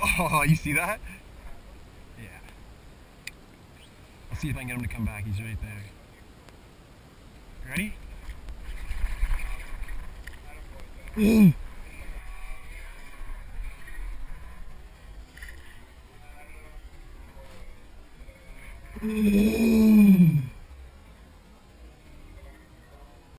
Oh, you see that? Yeah. I'll see if I can get him to come back. He's right there. Ready? Ooh. Ooh.